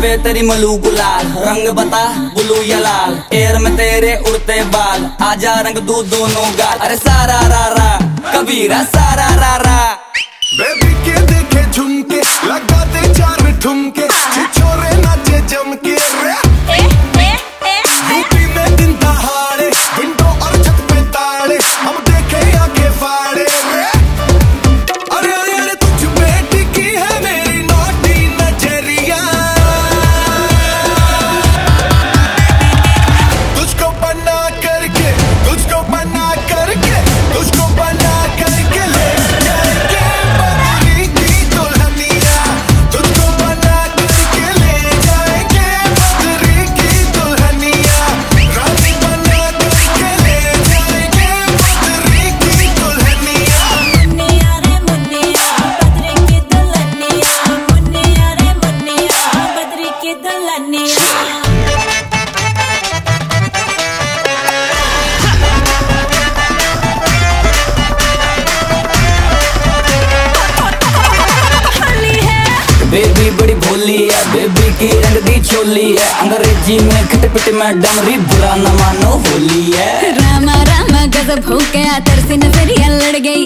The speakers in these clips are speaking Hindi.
पे तेरी मलू गुलाल रंग बता बुलू या लाल। एयर में तेरे उड़ते बाल आजा रंग दू दोनों गाल। अरे सारा रा रा कबीरा सारा रा रा। बेबी के देखे झुमके लगा दे चार ठुमके छोरे नाचे जमके रे। अंग्रेज़ी में खटपट में डमरी बुरा न मानो होली है। रामा रामा गजब हो गया तरसे नज़रिया लड़ गई।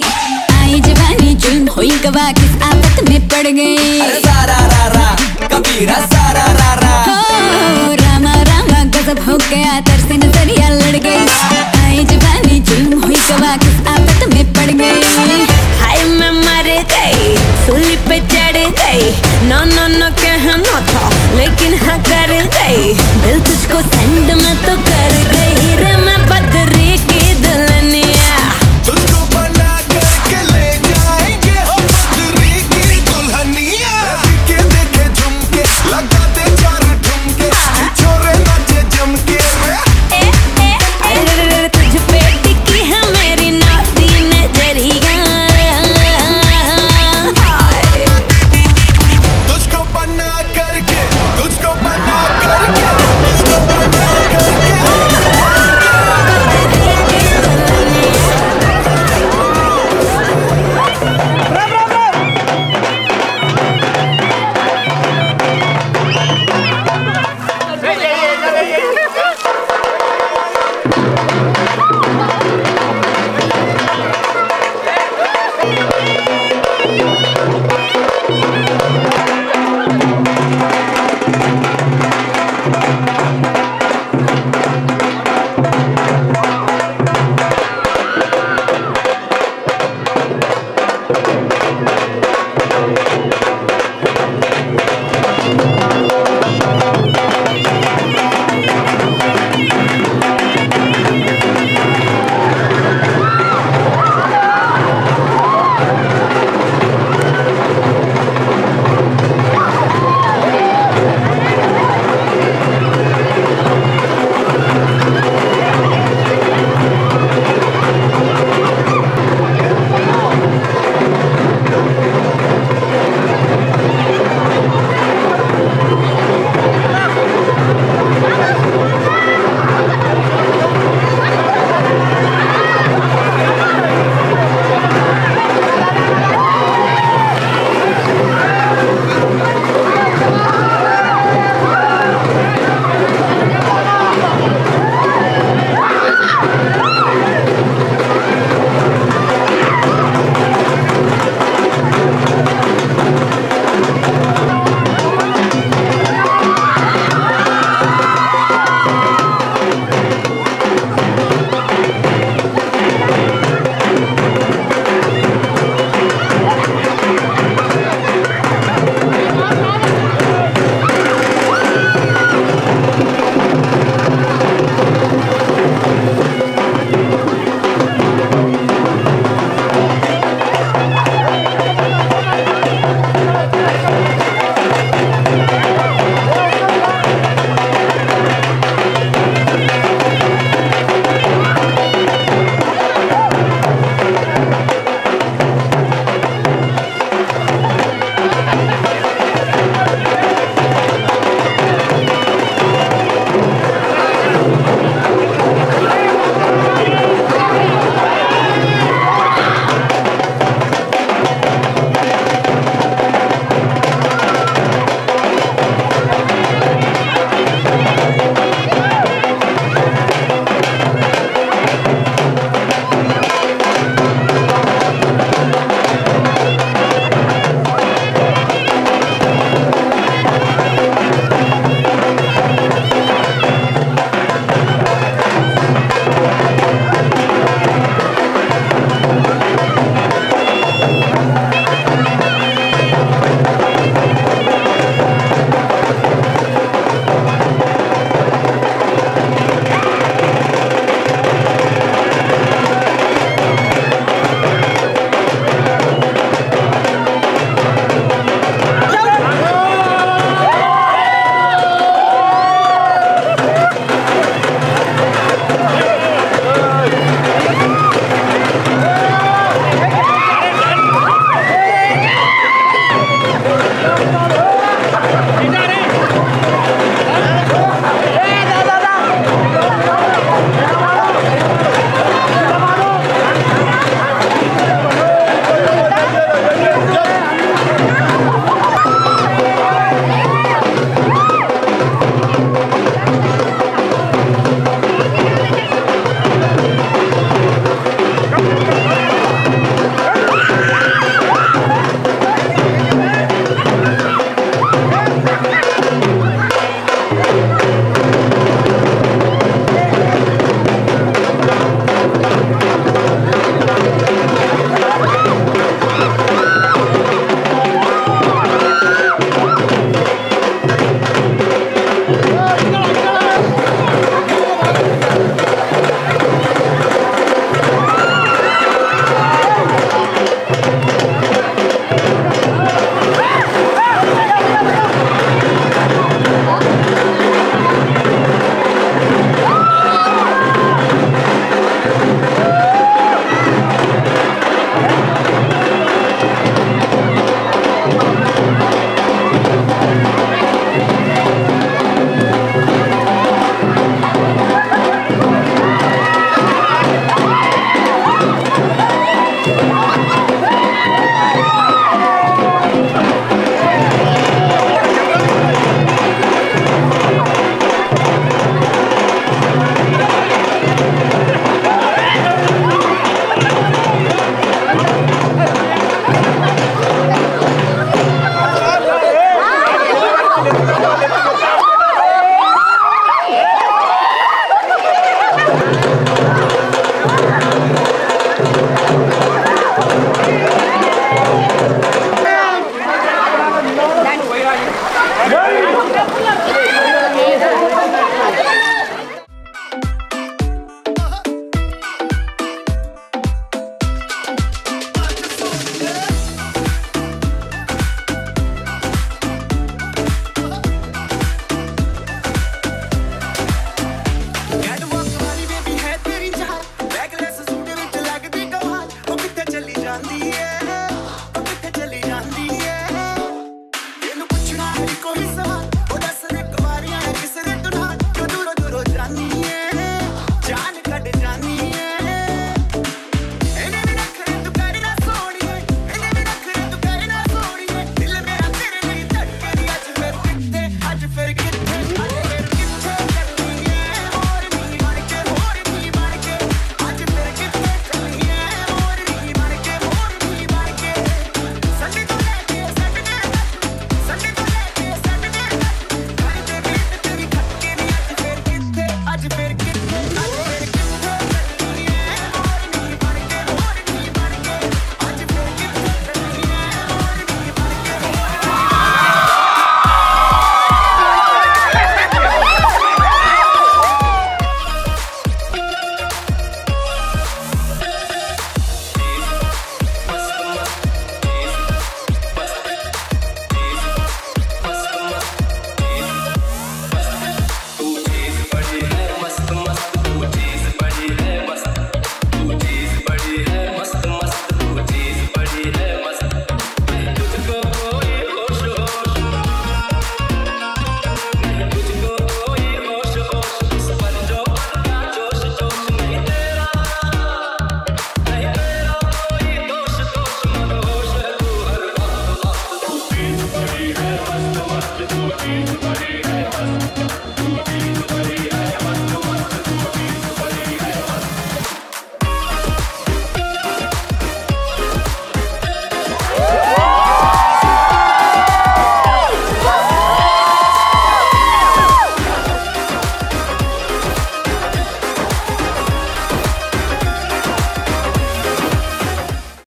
आई जवानी जुल्म हुई गवा किस आफत में पड़ गई। सारा रा रा कबीरा सारा रा रा। ओ, रामा रामा गजब हो गया तरसे नज़रिया लड़ गई। आई जवानी जुल्म हुई गवा किस आफत में पड़ गई। हाय मैं मर गई सूली पे चढ़ गई। No no